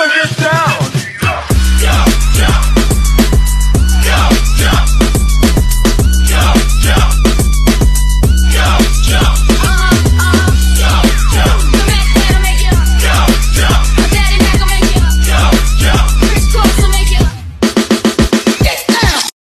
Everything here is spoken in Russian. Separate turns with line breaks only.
победа!